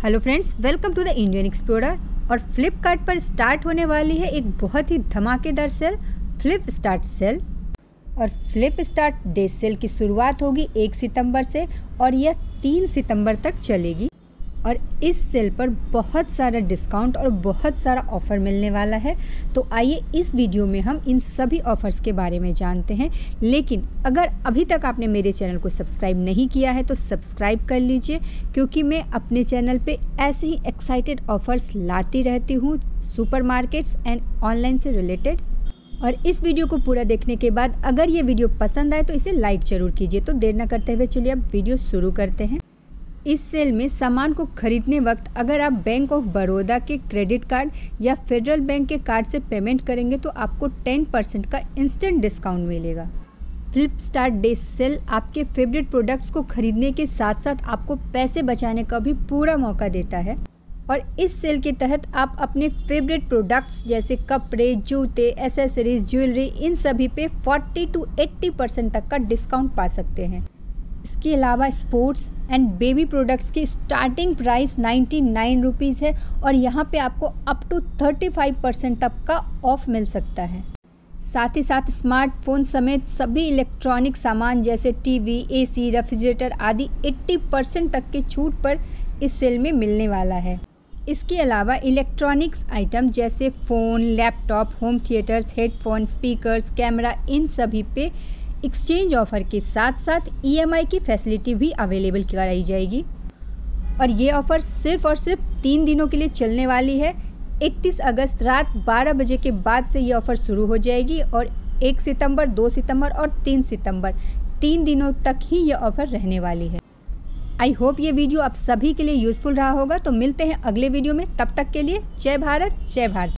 Hello friends, welcome to the Indian explorer. और Flipkart पर start होने वाली है एक बहुत ही धमाकेदार सेल, फ्लिप स्टार्ट सेल। और फ्लिप स्टार्ट डे सेल की शुरुआत होगी एक सितंबर से और यह तीन सितंबर तक चलेगी। और इस सेल पर बहुत सारा डिस्काउंट और बहुत सारा ऑफ़र मिलने वाला है। तो आइए इस वीडियो में हम इन सभी ऑफ़र्स के बारे में जानते हैं। लेकिन अगर अभी तक आपने मेरे चैनल को सब्सक्राइब नहीं किया है तो सब्सक्राइब कर लीजिए, क्योंकि मैं अपने चैनल पे ऐसे ही एक्साइटेड ऑफ़र्स लाती रहती हूँ सुपर मार्केट्स एंड ऑनलाइन से रिलेटेड और इस वीडियो को पूरा देखने के बाद अगर ये वीडियो पसंद आए तो इसे लाइक ज़रूर कीजिए। तो देर ना करते हुए चलिए अब वीडियो शुरू करते हैं। इस सेल में सामान को खरीदने वक्त अगर आप बैंक ऑफ़ बड़ौदा के क्रेडिट कार्ड या फेडरल बैंक के कार्ड से पेमेंट करेंगे तो आपको 10 परसेंट का इंस्टेंट डिस्काउंट मिलेगा। फ्लिप स्टार्ट डे सेल आपके फेवरेट प्रोडक्ट्स को खरीदने के साथ साथ आपको पैसे बचाने का भी पूरा मौका देता है। और इस सेल के तहत आप अपने फेवरेट प्रोडक्ट्स जैसे कपड़े, जूते, एसेसरीज, ज्वेलरी इन सभी पे 40 टू 80 परसेंट तक का डिस्काउंट पा सकते हैं। इसके अलावा स्पोर्ट्स एंड बेबी प्रोडक्ट्स की starting price ninety nine rupees है और यहाँ पे आपको up to thirty five percent तक का ऑफ़ मिल सकता है। साथ ही साथ स्मार्टफ़ोन समेत सभी इलेक्ट्रॉनिक सामान जैसे टीवी, एसी, रेफ्रिजरेटर आदि 80 परसेंट तक की छूट पर इस सेल में मिलने वाला है। इसके अलावा इलेक्ट्रॉनिक्स आइटम जैसे phone laptop home theatres headphone speakers camera इन सभी पे एक्सचेंज ऑफ़र के साथ साथ ईएमआई की फैसिलिटी भी अवेलेबल कराई जाएगी। और ये ऑफ़र सिर्फ़ और सिर्फ़ तीन दिनों के लिए चलने वाली है। 31 अगस्त रात 12 बजे के बाद से ये ऑफ़र शुरू हो जाएगी और 1 सितंबर 2 सितंबर और 3 सितंबर। तीन दिनों तक ही ये ऑफ़र रहने वाली है। आई होप ये वीडियो आप सभी के लिए यूज़फुल रहा होगा। तो मिलते हैं अगले वीडियो में। तब तक के लिए जय भारत जय भारत।